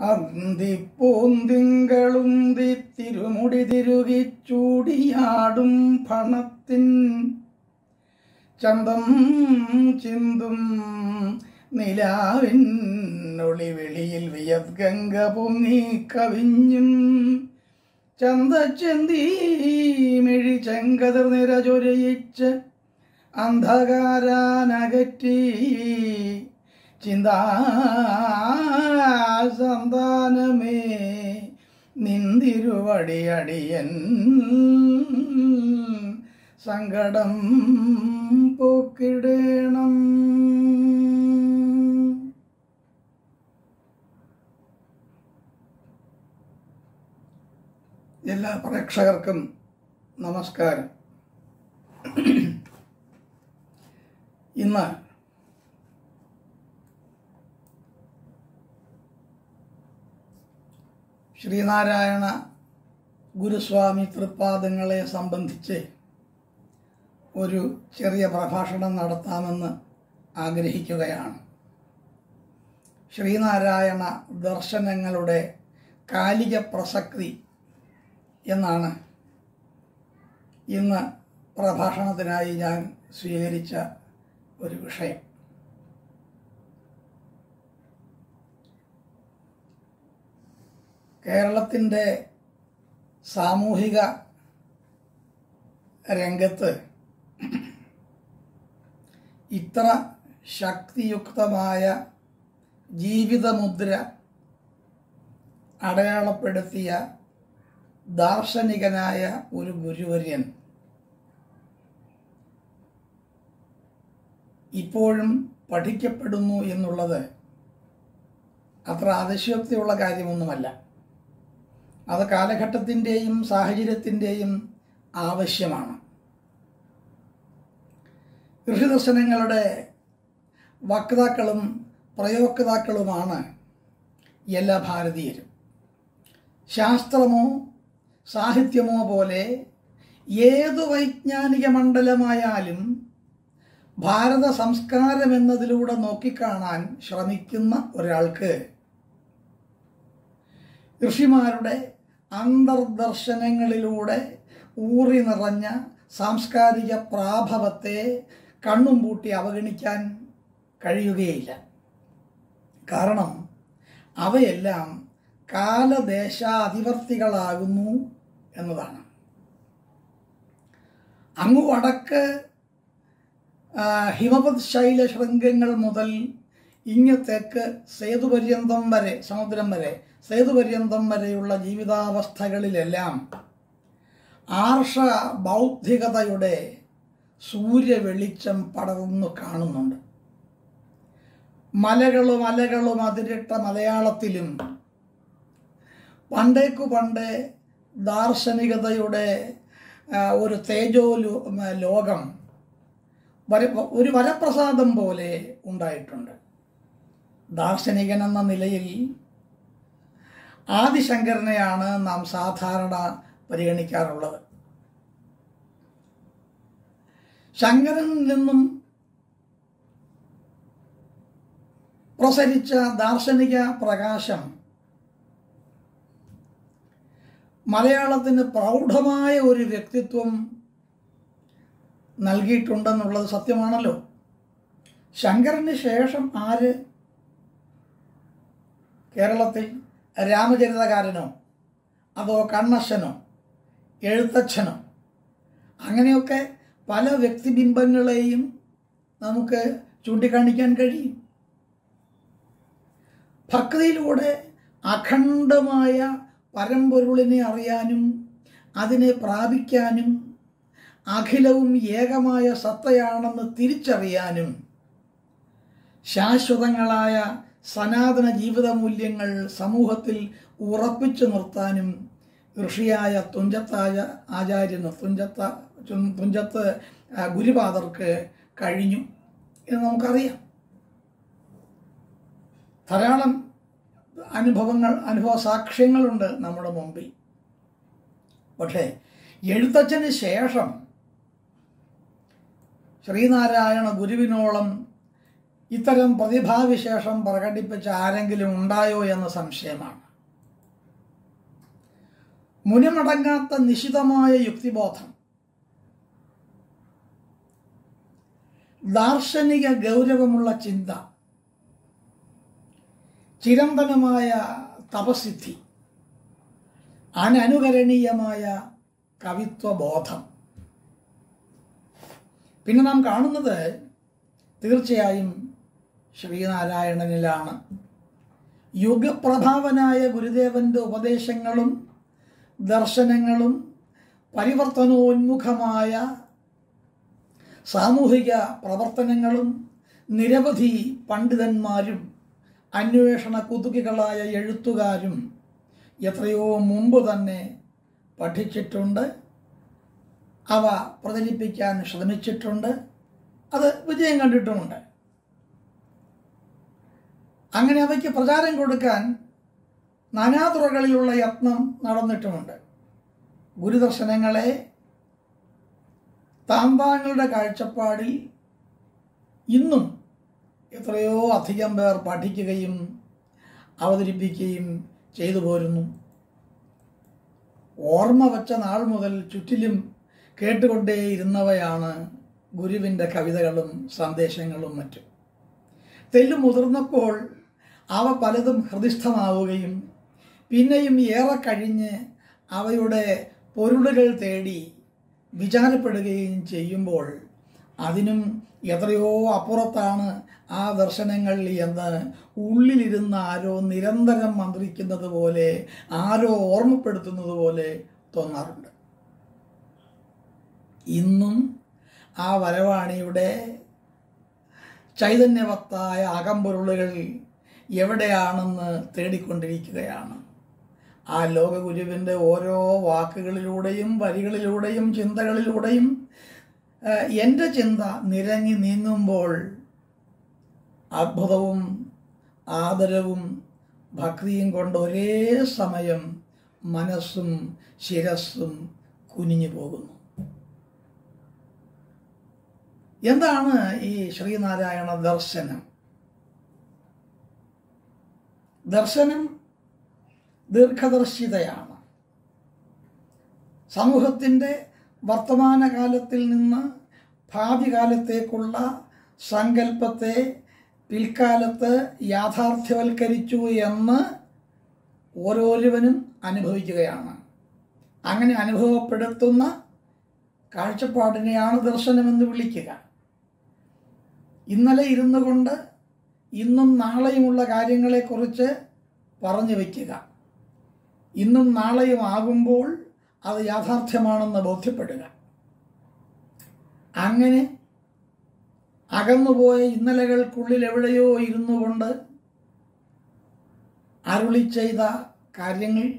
അന്തിപ്പൂന്തിങ്കളുന്തി തിരുമുടി തിരുകി ചൂടിയാടും ഫണത്തിൻ ചന്തം ചിന്തും നിലാവിൻ ഒളിവിളിയിൽ വിയദ്ഗംഗ പൊങ്ങി കവിഞ്ഞും ചന്തച്ചെന്തി മിഴി ചെങ്കതിർ നിരചൊരയിച്ച് അന്ധകാരാനകറ്റി ചിന്താസന്താനമേ നിന്തിരുവടിയടിയൻ സങ്കടം പോക്കിടേണം. എല്ലാ പ്രേക്ഷകർക്കും നമസ്കാരം. ഇന്ന് ശ്രീനാരായണ ഗുരുസ്വാമി തൃപ്പാദങ്ങളെ സംബന്ധിച്ച് ഒരു ചെറിയ പ്രഭാഷണം നടത്താമെന്ന് ആഗ്രഹിക്കുകയാണ്. ശ്രീനാരായണ ദർശനങ്ങളുടെ കാലിക പ്രസക്തി എന്നാണ് ഇന്ന് പ്രഭാഷണത്തിനായി ഞാൻ സ്വീകരിച്ച ഒരു വിഷയം. കേരളത്തിന്റെ സാമൂഹിക രംഗത്ത് ഇത്ര ശക്തിയുക്തമായ ജീവിതമുദ്ര അടയാളപ്പെടുത്തിയ ദാർശനികനായ ഒരു ഗുരുവര്യൻ. ഇപ്പോഴും പഠിക്കപ്പെടുന്നു എന്നുള്ളത് അത്ര അതിശയോക്തിയുള്ള കാര്യമൊന്നുമല്ല. അത് കാലഘട്ടത്തിന്റെയും സാഹചര്യത്തിന്റെയും ആവശ്യമാണ്. ഋഷിദർശനങ്ങളുടെ വക്താക്കളും പ്രയോക്താക്കളുമാണ് എല്ലാ ഭാരതീയരും. ശാസ്ത്രമോ സാഹിത്യമോ പോലെ ഏതു വൈജ്ഞാനിക മണ്ഡലമായാലും ഭാരത സംസ്കാരം എന്നതിലൂടെ നോക്കിക്കാണാൻ ശ്രമിക്കുന്ന ഒരാൾക്ക് ഋഷിമാരുടെ അന്തർദർശനങ്ങളിലൂടെ ഊറി നിറഞ്ഞ സാംസ്കാരിക പ്രാഭവത്തെ കണ്ണും പൂട്ടി അവഗണിക്കാൻ കഴിയുകയില്ല. കാരണം അവയെല്ലാം കാലദേശാധിവർത്തികളാകുന്നു എന്നതാണ്. അങ്ങു വടക്ക് ഹിമപത് ശൈല ശൃംഗങ്ങൾ മുതൽ ഇങ്ങ് തെക്ക് സേതുപര്യന്തം വരെ സമുദ്രം വരെ സേതുപര്യന്തം വരെയുള്ള ജീവിതാവസ്ഥകളിലെല്ലാം ആർഷ ബൗദ്ധികതയുടെ സൂര്യവെളിച്ചം പടർന്നു കാണുന്നുണ്ട്. മലകളും അലകളും അതിരിട്ട മലയാളത്തിലും പണ്ടേക്കു പണ്ടേ ദാർശനികതയുടെ ഒരു തേജോ ലോകം വര ഒരു വരപ്രസാദം പോലെ ഉണ്ടായിട്ടുണ്ട്. ദാർശനികൻ എന്ന നിലയിൽ ആദിശങ്കരനെയാണ് നാം സാധാരണ പരിഗണിക്കാറുള്ളത്. ശങ്കരനിൽ നിന്നും പ്രസരിച്ച ദാർശനിക പ്രകാശം മലയാളത്തിന് പ്രൗഢമായ ഒരു വ്യക്തിത്വം നൽകിയിട്ടുണ്ടെന്നുള്ളത് സത്യമാണല്ലോ. ശങ്കരന് ശേഷം ആര് കേരളത്തിൽ രാമചരിതകാരനോ അതോ കണ്ണശനോ എഴുത്തച്ഛനോ അങ്ങനെയൊക്കെ പല വ്യക്തിബിംബങ്ങളെയും നമുക്ക് ചൂണ്ടിക്കാണിക്കാൻ കഴിയും. ഭക്തിയിലൂടെ അഖണ്ഡമായ പരമ്പൊരുളിനെ അറിയാനും അതിനെ പ്രാപിക്കാനും അഖിലവും ഏകമായ സത്തയാണെന്ന് തിരിച്ചറിയാനും ശാശ്വതങ്ങളായ സനാതന ജീവിത മൂല്യങ്ങൾ സമൂഹത്തിൽ ഉറപ്പിച്ചു നിർത്താനും ഋഷിയായ തുഞ്ചത്തായ ആചാര്യന് തുഞ്ചത്ത തുഞ്ചത്ത് ഗുരുപാദർക്ക് കഴിഞ്ഞു എന്ന് നമുക്കറിയാം. ധാരാളം അനുഭവങ്ങൾ അനുഭവ സാക്ഷ്യങ്ങളുണ്ട് നമ്മുടെ മുമ്പിൽ. പക്ഷേ എഴുത്തച്ഛന് ശേഷം ശ്രീനാരായണ ഗുരുവിനോളം ഇത്തരം പ്രതിഭാവിശേഷം പ്രകടിപ്പിച്ച ആരെങ്കിലും ഉണ്ടായോ എന്ന സംശയമാണ്. മുനിമടങ്ങാത്ത നിശിതമായ യുക്തിബോധം. ദാർശനിക ഗൗരവമുള്ള ചിന്ത. ചിരന്തനമായ തപസിദ്ധി അനനുകരണീയമായ കവിത്വബോധം. പിന്നെ നാം കാണുന്നത് തീർച്ചയായും ശ്രീനാരായണനിലാണ്. യുഗപ്രഭാവനായ ഗുരുദേവന്റെ ഉപദേശങ്ങളും ദർശനങ്ങളും പരിവർത്തനോന്മുഖമായ സാമൂഹിക പ്രവർത്തനങ്ങളും നിരവധി പണ്ഡിതന്മാരും അന്വേഷണ കുതുകികളായ എഴുത്തുകാരും എത്രയോ മുമ്പ് തന്നെ പഠിച്ചിട്ടുണ്ട്. അവ പ്രചരിപ്പിക്കാൻ ശ്രമിച്ചിട്ടുണ്ട്. അത് വിജയം കണ്ടിട്ടുമുണ്ട്. അങ്ങനെ അവയ്ക്ക് പ്രചാരം കൊടുക്കാൻ നാനാതുറകളിലുള്ള യത്നം നടന്നിട്ടുമുണ്ട്. ഗുരുദർശനങ്ങളെ താമ്പാങ്ങളുടെ കാഴ്ചപ്പാടിൽ ഇന്നും എത്രയോ അധികം പേർ പഠിക്കുകയും അവതരിപ്പിക്കുകയും ചെയ്തു പോരുന്നു. ഓർമ്മ വച്ച നാൾ മുതൽ ചുറ്റിലും കേട്ടുകൊണ്ടേയിരുന്നവയാണ് ഗുരുവിന്റെ കവിതകളും സന്ദേശങ്ങളും മറ്റും. തെല്ലു മുതിർന്നപ്പോൾ അവ പലതും ഹൃദിസ്ഥമാവുകയും പിന്നെയും ഏറെ കഴിഞ്ഞ് അവയുടെ പൊരുളുകൾ തേടി വിചാരപ്പെടുകയും ചെയ്യുമ്പോൾ അതിനും എത്രയോ അപ്പുറത്താണ് ആ ദർശനങ്ങൾ എന്ന് ഉള്ളിലിരുന്ന് ആരോ നിരന്തരം മന്ത്രിക്കുന്നത് പോലെ ആരോ ഓർമ്മപ്പെടുത്തുന്നത് പോലെ തോന്നാറുണ്ട്. ഇന്നും ആ വരവാണിയുടെ ചൈതന്യവത്തായ അകമ്പൊരുളുകൾ എവിടെയാണെന്ന് തേടിക്കൊണ്ടിരിക്കുകയാണ്. ആ ലോകഗുരുവിന്റെ ഓരോ വാക്കുകളിലൂടെയും വരികളിലൂടെയും ചിന്തകളിലൂടെയും എന്റെ ചിന്ത നിരങ്ങി നീങ്ങുമ്പോൾ അത്ഭുതവും ആദരവും ഭക്തിയും കൊണ്ട് ഒരേ സമയം മനസ്സും ശിരസ്സും കുനിഞ്ഞു പോകുന്നു. എന്താണ് ഈ ശ്രീനാരായണ ദർശനം? ദർശനം ദീർഘദർശിതയാണ്. സമൂഹത്തിന്റെ വർത്തമാനകാലത്തിൽ നിന്ന് ഭാവി കാലത്തേക്കുള്ള സങ്കല്പത്തെ പിൽക്കാലത്ത് യാഥാർത്ഥ്യവൽക്കരിച്ചു എന്ന് ഓരോരുവനും അനുഭവിക്കുകയാണ്. അങ്ങനെ അനുഭവപ്പെടുത്തുന്ന കാഴ്ചപ്പാടിനെയാണ് ദർശനമെന്ന് വിളിക്കുക. ഇന്നലെ ഇരുന്നു കൊണ്ട് ഇന്നും നാളെയുമുള്ള കാര്യങ്ങളെക്കുറിച്ച് പറഞ്ഞു വയ്ക്കുക ഇന്നും നാളെയും ആകുമ്പോൾ അത് യാഥാർത്ഥ്യമാണെന്ന് ബോധ്യപ്പെടുക. അങ്ങനെ അകന്നുപോയ ഇന്നലകൾക്കുള്ളിൽ എവിടെയോ ഇരുന്നു കൊണ്ട് അരുളി ചെയ്ത കാര്യങ്ങൾ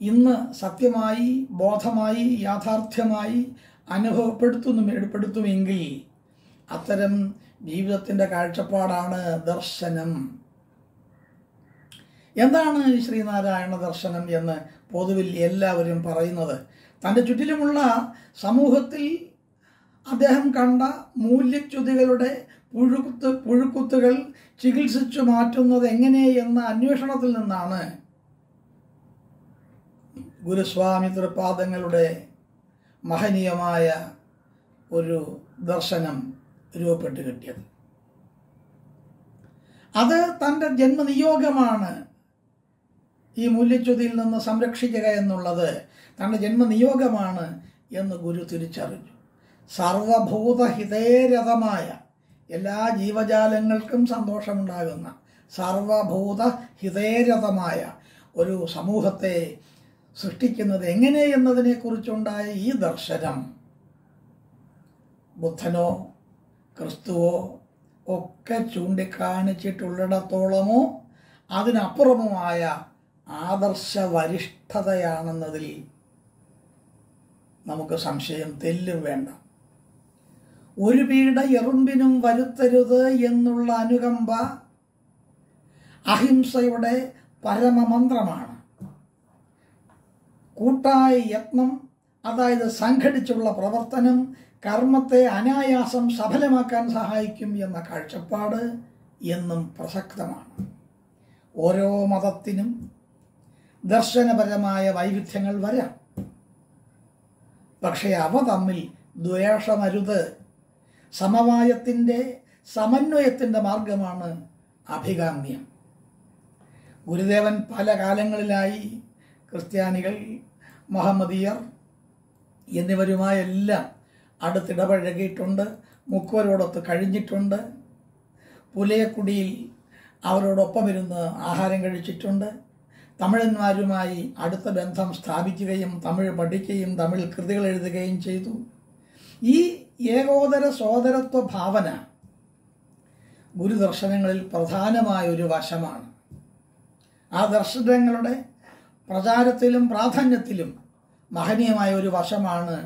ഇന്ന് സത്യമായി ബോധമായി യാഥാർത്ഥ്യമായി അനുഭവപ്പെടുത്തുന്നു ഏർപ്പെടുത്തുമെങ്കിൽ അത്തരം ജീവിതത്തിന്റെ കാഴ്ചപ്പാടാണ് ദർശനം. എന്താണ് ശ്രീനാരായണ ദർശനം എന്ന് പൊതുവിൽ എല്ലാവരും പറയുന്നത്? തന്റെ ചുറ്റിലുമുള്ള സമൂഹത്തിൽ അദ്ദേഹം കണ്ട മൂല്യച്യുതികളുടെ പുഴുക്കുത്ത് പുഴുക്കുത്തുകൾ ചികിത്സിച്ചു മാറ്റുന്നത് എങ്ങനെ എന്ന അന്വേഷണത്തിൽ നിന്നാണ്. ഗുരുസ്വാമി തൃപാദങ്ങളുടെ മഹനീയമായ ഒരു ദർശനം രൂപപ്പെട്ട് കിട്ടിയത്. അത് തന്റെ ജന്മനിയോഗമാണ് ഈ മൂല്യച്യുതിയിൽ നിന്ന് സംരക്ഷിക്കുക എന്നുള്ളത്. തന്റെ ജന്മനിയോഗമാണ് എന്ന് ഗുരു തിരിച്ചറിഞ്ഞു. സർവഭൂതഹിതേരഥമായ എല്ലാ ജീവജാലങ്ങൾക്കും സന്തോഷമുണ്ടാകുന്ന സർവഭൂത ഹിതേരഥമായ ഒരു സമൂഹത്തെ സൃഷ്ടിക്കുന്നത് എങ്ങനെ എന്നതിനെക്കുറിച്ചുണ്ടായ ഈ ദർശനം ബുദ്ധനോ ക്രിസ്തുവോ ഒക്കെ ചൂണ്ടിക്കാണിച്ചിട്ടുള്ളിടത്തോളമോ അതിനപ്പുറമോ ആയ ആദർശ വരിഷ്ഠതയാണെന്നതിൽ നമുക്ക് സംശയം തെല്ലും വേണ്ട. ഒരു പീഡ എറുമ്പിനും വരുത്തരുത് എന്നുള്ള അനുകമ്പ അഹിംസയുടെ പരമമന്ത്രമാണ്. കൂട്ടായ യത്നം അതായത് സംഘടിച്ചുള്ള പ്രവർത്തനം കർമ്മത്തെ അനായാസം സഫലമാക്കാൻ സഹായിക്കും എന്ന കാഴ്ചപ്പാട് എന്നും പ്രസക്തമാണ്. ഓരോ മതത്തിനും ദർശനപരമായ വൈവിധ്യങ്ങൾ വരാം. പക്ഷേ അവ തമ്മിൽ ദ്വേഷമരുത് സമവായത്തിന്റെ സമന്വയത്തിന്റെ മാർഗമാണ് അഭികാമ്യം. ഗുരുദേവൻ പല കാലങ്ങളിലായി ക്രിസ്ത്യാനികൾ മുഹമ്മദീയർ എന്നിവരുമായെല്ലാം അടുത്തിടപഴകിയിട്ടുണ്ട് മുക്കുവരോടൊത്ത് കഴിഞ്ഞിട്ടുണ്ട്. പുലയക്കുടിയിൽ അവരോടൊപ്പം ഇരുന്ന് ആഹാരം കഴിച്ചിട്ടുണ്ട്. തമിഴന്മാരുമായി അടുത്ത ബന്ധം സ്ഥാപിക്കുകയും തമിഴ് പഠിക്കുകയും തമിഴ് കൃതികൾ എഴുതുകയും ചെയ്തു. ഈ ഏകോദര സോദരത്വ ഭാവന ഗുരുദർശനങ്ങളിൽ പ്രധാനമായ ഒരു വശമാണ്. ആ ദർശനങ്ങളുടെ പ്രചാരത്തിലും പ്രാധാന്യത്തിലും മഹനീയമായ ഒരു വശമാണ്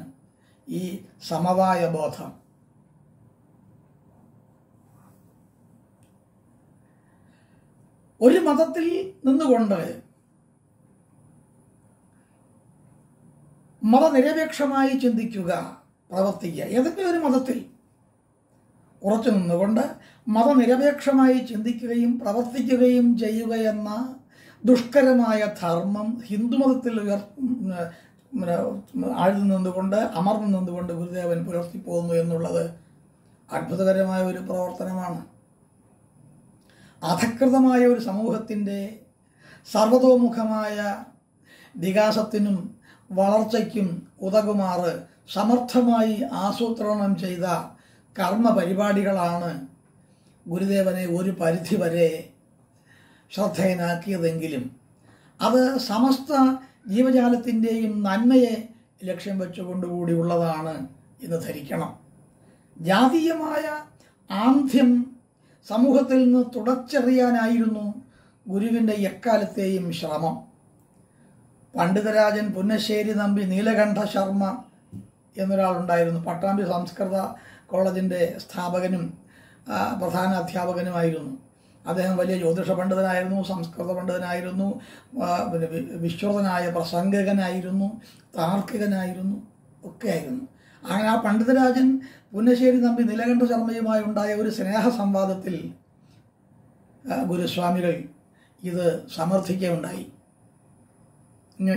ഈ സമവായ ബോധം. ഒരു മതത്തിൽ നിന്നുകൊണ്ട് മതനിരപേക്ഷമായി ചിന്തിക്കുക പ്രവർത്തിക്കുക ഏതെങ്കിലും ഒരു മതത്തിൽ ഉറച്ചു നിന്നുകൊണ്ട് മതനിരപേക്ഷമായി ചിന്തിക്കുകയും പ്രവർത്തിക്കുകയും ചെയ്യുക എന്ന ദുഷ്കരമായ ധർമ്മം ഹിന്ദുമതത്തിൽ ഉയർ ആഴ്ന്നു നിന്നുകൊണ്ട് അമർന്നു നിന്നുകൊണ്ട് ഗുരുദേവൻ പുലർത്തിപ്പോകുന്നു എന്നുള്ളത് അത്ഭുതകരമായ ഒരു പ്രവർത്തനമാണ്. അധകൃതമായ ഒരു സമൂഹത്തിന്റെ സർവതോമുഖമായ വികാസത്തിനും വളർച്ചയ്ക്കും ഉതകുമാറ് സമർത്ഥമായി ആസൂത്രണം ചെയ്ത കർമ്മ പരിപാടികളാണ് ഗുരുദേവനെ ഒരു പരിധിവരെ ശ്രദ്ധേയനാക്കിയതെങ്കിലും അത് സമസ്ത ജീവജാലത്തിന്റെയും നന്മയെ ലക്ഷ്യം വെച്ചുകൊണ്ടുകൂടിയുള്ളതാണ് എന്ന് ധരിക്കണം. ജാതീയമായ ആന്ധ്യം സമൂഹത്തിൽ നിന്ന് തുടച്ചെറിയാനായിരുന്നു ഗുരുവിന്റെ എക്കാലത്തെയും ശ്രമം. പണ്ഡിതരാജൻ പുന്നശ്ശേരി നമ്പി നീലകണ്ഠ ശർമ്മ എന്നൊരാളുണ്ടായിരുന്നു. പട്ടാമ്പി സംസ്കൃത കോളേജിന്റെ സ്ഥാപകനും പ്രധാന അധ്യാപകനുമായിരുന്നു. അദ്ദേഹം വലിയ ജ്യോതിഷ പണ്ഡിതനായിരുന്നു സംസ്കൃത പണ്ഡിതനായിരുന്നു പിന്നെ വിശ്വതനായ പ്രസംഗകനായിരുന്നു താർക്കികനായിരുന്നു ഒക്കെ ആയിരുന്നു അങ്ങനെ ആ പണ്ഡിതരാജൻ പുന്നശ്ശേരി നമ്പി നീലകണ്ഠ ശർമ്മയുമായി ഉണ്ടായ ഒരു സ്നേഹ സംവാദത്തിൽ ഗുരുസ്വാമികൾ ഇത് സമർത്ഥിക്കുകയുണ്ടായി.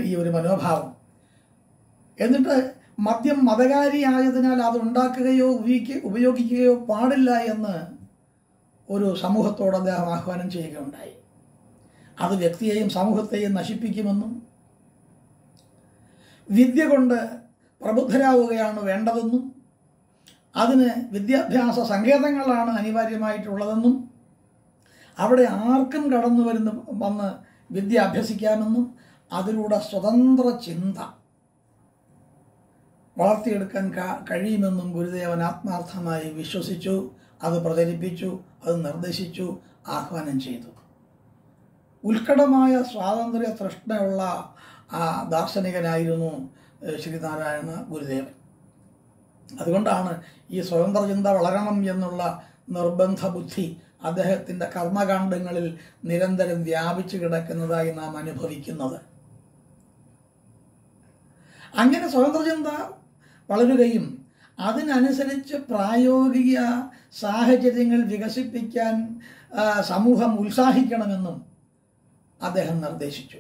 ഈ ഒരു മനോഭാവം. എന്നിട്ട് മദ്യം മതകാരിയായതിനാൽ അത് ഉണ്ടാക്കുകയോ ഉപയോഗിക്ക ഉപയോഗിക്കുകയോ പാടില്ല എന്ന് ഒരു സമൂഹത്തോട് അദ്ദേഹം ആഹ്വാനം ചെയ്യുകയുണ്ടായി. അത് വ്യക്തിയെയും സമൂഹത്തെയും നശിപ്പിക്കുമെന്നും വിദ്യ കൊണ്ട് പ്രബുദ്ധരാവുകയാണ് വേണ്ടതെന്നും അതിന് വിദ്യാഭ്യാസ സങ്കേതങ്ങളാണ് അനിവാര്യമായിട്ടുള്ളതെന്നും അവിടെ ആർക്കും കടന്നു വരുന്ന വന്ന് വിദ്യ അഭ്യസിക്കാമെന്നും അതിലൂടെ സ്വതന്ത്ര ചിന്ത വളർത്തിയെടുക്കാൻ കഴിയുമെന്നും ഗുരുദേവൻ ആത്മാർത്ഥമായി വിശ്വസിച്ചു. അത് പ്രചരിപ്പിച്ചു അത് നിർദ്ദേശിച്ചു ആഹ്വാനം ചെയ്തു. ഉത്കടമായ സ്വാതന്ത്ര്യ തൃഷ്ണയുള്ള ആ ദാർശനികനായിരുന്നു ശ്രീനാരായണ ഗുരുദേവൻ. അതുകൊണ്ടാണ് ഈ സ്വതന്ത്ര ചിന്ത വളരണം എന്നുള്ള നിർബന്ധ ബുദ്ധി അദ്ദേഹത്തിന്റെ കർമ്മകാണ്ഡങ്ങളിൽ നിരന്തരം വ്യാപിച്ചു കിടക്കുന്നതായി നാം അനുഭവിക്കുന്നത്. അങ്ങനെ സ്വതന്ത്ര ചിന്ത വളരുകയും അതിനനുസരിച്ച് പ്രായോഗിക സാഹചര്യങ്ങൾ വികസിപ്പിക്കാൻ സമൂഹം ഉത്സാഹിക്കണമെന്നും അദ്ദേഹം നിർദ്ദേശിച്ചു.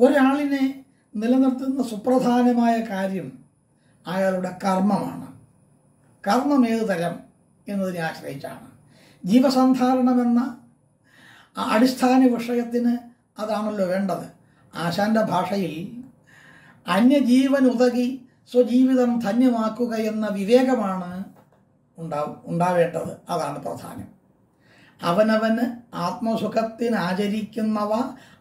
ഒരാളിനെ നിലനിർത്തുന്ന സുപ്രധാനമായ കാര്യം അയാളുടെ കർമ്മമാണ്. കർമ്മം ഏത് തരം എന്നതിനെ ആശ്രയിച്ചാണ്. ജീവസന്ധാരണമെന്ന അടിസ്ഥാന വിഷയത്തിന് അതാണല്ലോ വേണ്ടത്. ആശാന്റെ ഭാഷയിൽ അന്യജീവൻ ഉതകി സ്വജീവിതം ധന്യമാക്കുക എന്ന വിവേകമാണ് ഉണ്ടാ ഉണ്ടാവേണ്ടത്. അതാണ് പ്രധാനം. അവനവന് ആത്മസുഖത്തിനാചരിക്കുന്നവ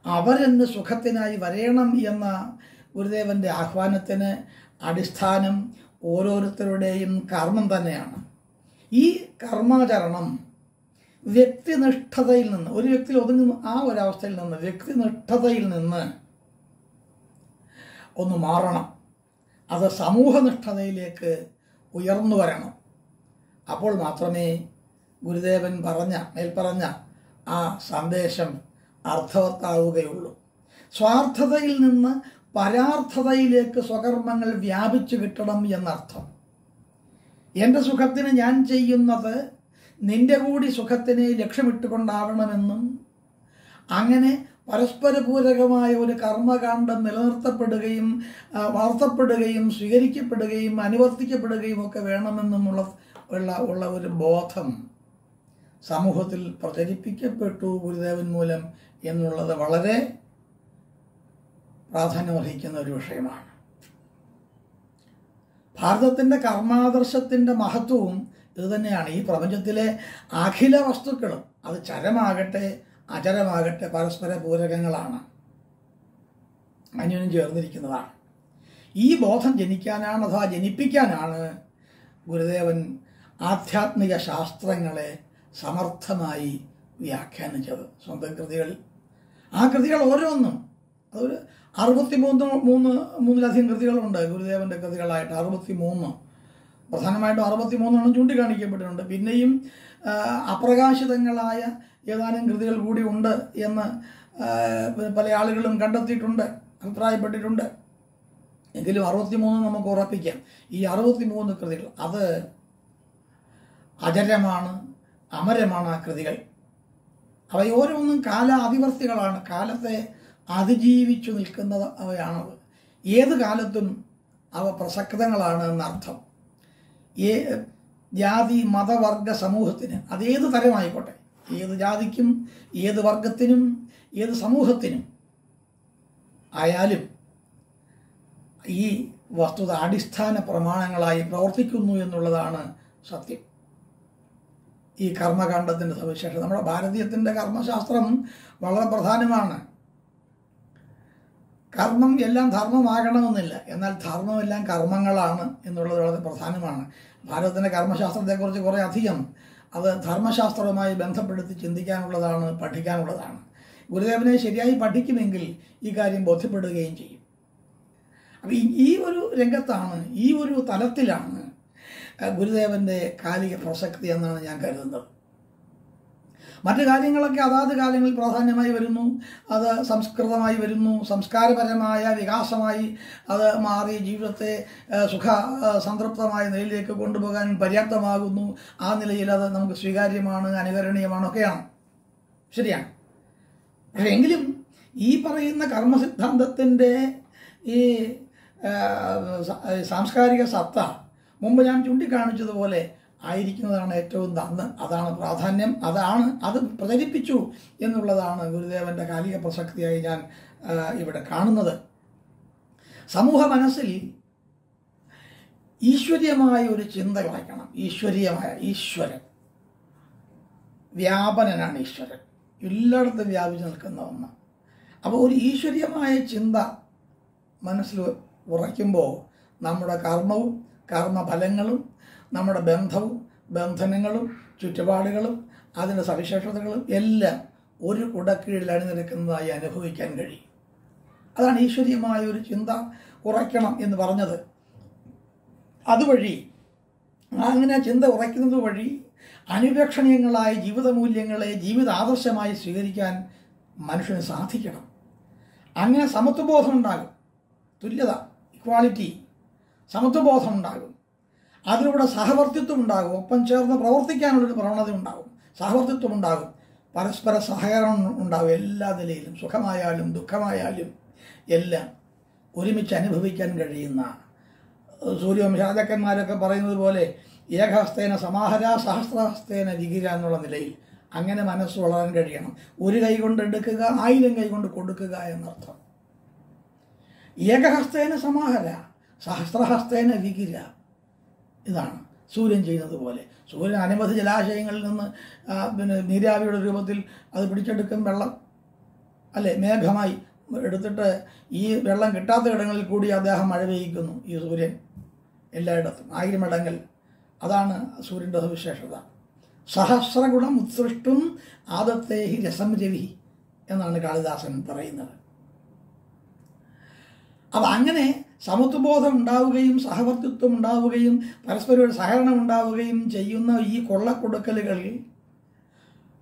അവരെന്ന് സുഖത്തിനായി വരയണം എന്ന ഗുരുദേവന്റെ ആഹ്വാനത്തിന് അടിസ്ഥാനം ഓരോരുത്തരുടെയും കർമ്മം തന്നെയാണ്. ഈ കർമാചരണം വ്യക്തിനിഷ്ഠതയിൽ നിന്ന് ഒരു വ്യക്തി ഒതുങ്ങുന്ന ആ ഒരവസ്ഥയിൽ നിന്ന് വ്യക്തിനിഷ്ഠതയിൽ നിന്ന് ഒന്ന് മാറണം. അത് സമൂഹനിഷ്ഠതയിലേക്ക് ഉയർന്നു വരണം. അപ്പോൾ മാത്രമേ ഗുരുദേവൻ പറഞ്ഞ മേൽപ്പറഞ്ഞ ആ സന്ദേശം അർത്ഥവത്താവുകയുള്ളൂ. സ്വാർത്ഥതയിൽ നിന്ന് പരാർത്ഥതയിലേക്ക് സ്വകർമ്മങ്ങൾ വ്യാപിച്ചു കിട്ടണം എന്നർത്ഥം. എന്റെ സുഖത്തിന് ഞാൻ ചെയ്യുന്നത് നിന്റെ കൂടി സുഖത്തിനെ ലക്ഷ്യമിട്ടുകൊണ്ടാവണമെന്നും അങ്ങനെ പരസ്പര പൂരകമായ ഒരു കർമ്മകാന്ഡം നിലനിർത്തപ്പെടുകയും വളർത്തപ്പെടുകയും സ്വീകരിക്കപ്പെടുകയും അനുവർത്തിക്കപ്പെടുകയും ഒക്കെ വേണമെന്നുമുള്ള ഉള്ള ഉള്ള ഒരു ബോധം സമൂഹത്തിൽ പ്രചരിപ്പിക്കപ്പെട്ടു ഗുരുദേവൻ മൂലം എന്നുള്ളത് വളരെ പ്രാധാന്യമർഹിക്കുന്ന ഒരു വിഷയമാണ്. ഭാരതത്തിന്റെ കർമാദർശത്തിന്റെ മഹത്വവും ഇതുതന്നെയാണ് ഈ പ്രപഞ്ചത്തിലെ അഖില വസ്തുക്കളും അത് ചരമാകട്ടെ അചരമാകട്ടെ പരസ്പര പൂരകങ്ങളാണ്. അന്യോന്യം ചേർന്നിരിക്കുന്നതാണ്. ഈ ബോധം ജനിക്കാനാണ് അഥവാ ജനിപ്പിക്കാനാണ് ഗുരുദേവൻ ആധ്യാത്മിക ശാസ്ത്രങ്ങളെ സമർത്ഥമായി വ്യാഖ്യാനിച്ചത് സ്വന്തം കൃതികളിൽ ആ കൃതികൾ ഓരോന്നും. അതൊരു അറുപത്തി മൂന്ന് മൂന്ന് മൂന്നിലധികം കൃതികളുണ്ട്. ഗുരുദേവന്റെ കൃതികളായിട്ട് അറുപത്തി മൂന്ന് പ്രധാനമായിട്ടും അറുപത്തി മൂന്നെണ്ണം ചൂണ്ടിക്കാണിക്കപ്പെട്ടിട്ടുണ്ട്. പിന്നെയും അപ്രകാശിതങ്ങളായ ഏതാനും കൃതികൾ കൂടി ഉണ്ട് എന്ന് പല ആളുകളും കണ്ടെത്തിയിട്ടുണ്ട് അഭിപ്രായപ്പെട്ടിട്ടുണ്ട്. എങ്കിലും അറുപത്തി മൂന്ന് നമുക്ക് ഉറപ്പിക്കാം. ഈ അറുപത്തി മൂന്ന് കൃതികൾ അത് അജരമാണ് അമരമാണ് ആ കൃതികൾ. അവയോരോന്നും കാല അതിവർത്തികളാണ് കാലത്തെ അതിജീവിച്ചു നിൽക്കുന്നത് അവയാണത്. ഏത് കാലത്തും അവ പ്രസക്തങ്ങളാണ് എന്നർത്ഥം. ഏ ജാതി മതവർഗ സമൂഹത്തിന് അതേത് തരമായിക്കോട്ടെ? ഏത് ജാതിക്കും ഏത് വർഗത്തിനും ഏത് സമൂഹത്തിനും ആയാലും ഈ വസ്തുത അടിസ്ഥാന പ്രമാണങ്ങളായി പ്രവർത്തിക്കുന്നു എന്നുള്ളതാണ് സത്യം. ഈ കർമ്മകാണ്ഡത്തിന്റെ സവിശേഷത. നമ്മുടെ ഭാരതീയത്തിന്റെ കർമ്മശാസ്ത്രം വളരെ പ്രധാനമാണ്. കർമ്മം എല്ലാം ധർമ്മമാകണമെന്നില്ല. എന്നാൽ ധർമ്മമെല്ലാം കർമ്മങ്ങളാണ് എന്നുള്ളത് വളരെ പ്രധാനമാണ്. ഭാരതത്തിന്റെ കർമ്മശാസ്ത്രത്തെക്കുറിച്ച് കുറേ അധികം അത് ധർമ്മശാസ്ത്രവുമായി ബന്ധപ്പെടുത്തി ചിന്തിക്കാനുള്ളതാണ് പഠിക്കാനുള്ളതാണ്. ഗുരുദേവനെ ശരിയായി പഠിക്കുമെങ്കിൽ ഈ കാര്യം ബോധ്യപ്പെടുകയും ചെയ്യും. അപ്പം ഈ- ഒരു രംഗത്താണ് ഈ ഒരു തലത്തിലാണ് ഗുരുദേവന്റെ കാലിക പ്രസക്തി എന്നാണ് ഞാൻ കരുതുന്നത്. മറ്റു കാര്യങ്ങളൊക്കെ അതാത് കാലങ്ങളിൽ പ്രാധാന്യമായി വരുന്നു. അത് സംസ്കൃതമായി വരുന്നു. സംസ്കാരപരമായ വികാസമായി അത് മാറി ജീവിതത്തെ സുഖ സംതൃപ്തമായ നിലയിലേക്ക് കൊണ്ടുപോകാൻ പര്യാപ്തമാകുന്നു. ആ നിലയിൽ അത് നമുക്ക് സ്വീകാര്യമാണ് അനുകരണീയമാണ് ഒക്കെയാണ്. ശരിയാണ്. എങ്കിലും ഈ പറയുന്ന കർമ്മസിദ്ധാന്തത്തിന്റെ ഈ സാംസ്കാരിക സത്ത മുമ്പ് ഞാൻ ചൂണ്ടിക്കാണിച്ചതുപോലെ ആയിരിക്കുന്നതാണ് ഏറ്റവും നന്ന് അതാണ് പ്രാധാന്യം അതാണ് അത് പ്രചരിപ്പിച്ചു എന്നുള്ളതാണ് ഗുരുദേവന്റെ കാലിക പ്രസക്തിയായി ഞാൻ ഇവിടെ കാണുന്നത്. സമൂഹ മനസ്സിൽ ഈശ്വരീയമായ ഒരു ചിന്ത കളയ്ക്കണം ഈശ്വരീയമായ ഈശ്വരൻ. വ്യാപനനാണ് ഈശ്വരൻ. എല്ലായിടത്തും വ്യാപിച്ചു നിൽക്കുന്ന ഒന്ന്. അപ്പോൾ ഒരു ഈശ്വരീയമായ ചിന്ത മനസ്സിൽ ഉറയ്ക്കുമ്പോൾ നമ്മുടെ കർമ്മവും കർമ്മഫലങ്ങളും നമ്മുടെ ബന്ധവും ബന്ധനങ്ങളും ചുറ്റുപാടുകളും അതിന്റെ സവിശേഷതകളും എല്ലാം ഒരു കുടക്കീഴിൽ അണിനിരക്കുന്നതായി അനുഭവിക്കാൻ കഴിയും. അതാണ് ഈശ്വരീയമായ ഒരു ചിന്ത ഉറയ്ക്കണം എന്ന് പറഞ്ഞത്. അതുവഴി അങ്ങനെ ചിന്ത ഉറയ്ക്കുന്നത് വഴി അനുപേക്ഷണീയങ്ങളായ ജീവിതമൂല്യങ്ങളെ ജീവിത ആദർശമായി സ്വീകരിക്കാൻ മനുഷ്യന് സാധിക്കണം. അങ്ങനെ സമത്വബോധം ഉണ്ടാകും തുല്യത ഇക്വാളിറ്റി സമത്വബോധം ഉണ്ടാകും അതിലൂടെ സഹവർത്തിത്വം ഉണ്ടാകും. ഒപ്പം ചേർന്ന് പ്രവർത്തിക്കാനുള്ളൊരു പ്രവണത ഉണ്ടാകും സഹവർത്തിത്വം ഉണ്ടാകും. പരസ്പര സഹകരണം ഉണ്ടാകും എല്ലാ നിലയിലും. സുഖമായാലും ദുഃഖമായാലും എല്ലാം ഒരുമിച്ച് അനുഭവിക്കാൻ കഴിയുന്ന സൂര്യവംശാചക്കന്മാരൊക്കെ പറയുന്നത് പോലെ ഏകഹസ്തേന സമാഹര സഹസ്രഹസ്തേന വികിര എന്നുള്ള നിലയിൽ അങ്ങനെ മനസ്സ് വളരാൻ കഴിയണം. ഒരു കൈ കൊണ്ട് എടുക്കുക ആയിരം കൈ കൊണ്ട് കൊടുക്കുക എന്നർത്ഥം. ഏകഹസ്തേന സമാഹര സഹസ്രഹസ്തേന വികിര ഇതാണ്. സൂര്യൻ ചെയ്യുന്നത് പോലെ സൂര്യൻ അനവധി ജലാശയങ്ങളിൽ നിന്ന് പിന്നെ നീരാവിയുടെ രൂപത്തിൽ അത് പിടിച്ചെടുക്കും വെള്ളം. അല്ലെ? മേഘമായി എടുത്തിട്ട് ഈ വെള്ളം കിട്ടാത്ത ഇടങ്ങളിൽ കൂടി അദ്ദേഹം മഴ പെയ്യിക്കുന്നു ഈ സൂര്യൻ എല്ലായിടത്തും. ആയിരം ഇടങ്ങൾ അതാണ് സൂര്യന്റെ സവിശേഷത. സഹസ്രഗുണം ഉത്സൃഷ്ടും ആദത്തെ ഹി രസം രവി എന്നാണ് കാളിദാസൻ പറയുന്നത്. അപ്പം അങ്ങനെ സമത്വബോധം ഉണ്ടാവുകയും സഹവർത്തിത്വം ഉണ്ടാവുകയും പരസ്പര സഹകരണം ഉണ്ടാവുകയും ചെയ്യുന്ന ഈ കൊള്ളക്കൊടുക്കലുകളിൽ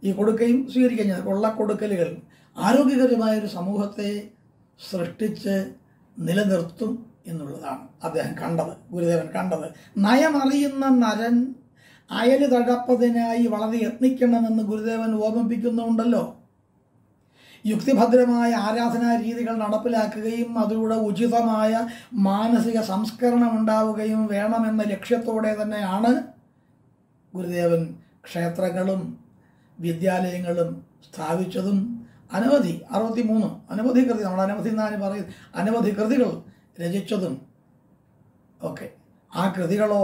ഈ കൊടുക്കുകയും സ്വീകരിക്കുകയും ചെയ്യുന്നത് കൊള്ളക്കൊടുക്കലുകൾ ആരോഗ്യകരമായ ഒരു സമൂഹത്തെ സൃഷ്ടിച്ച് നിലനിർത്തും എന്നുള്ളതാണ് അദ്ദേഹം കണ്ടത് ഗുരുദേവൻ കണ്ടത്. നയമറിയുന്ന നരൻ അയൽ തഴപ്പതിനായി വളരെ യത്നിക്കണമെന്ന് ഗുരുദേവൻ ഓർമ്മിപ്പിക്കുന്നുണ്ടല്ലോ. യുക്തിഭദ്രമായ ആരാധനാ രീതികൾ നടപ്പിലാക്കുകയും അതിലൂടെ ഉചിതമായ മാനസിക സംസ്കരണം ഉണ്ടാവുകയും വേണമെന്ന ലക്ഷ്യത്തോടെ തന്നെയാണ് ഗുരുദേവൻ ക്ഷേത്രങ്ങളും വിദ്യാലയങ്ങളും സ്ഥാപിച്ചതും. അനവധി അറുപത്തി മൂന്ന് അനവധി കൃതി നമ്മൾ അനവധി എന്നാണ് പറയുന്നത്. അനവധി കൃതികൾ രചിച്ചതും ഒക്കെ. ആ കൃതികളോ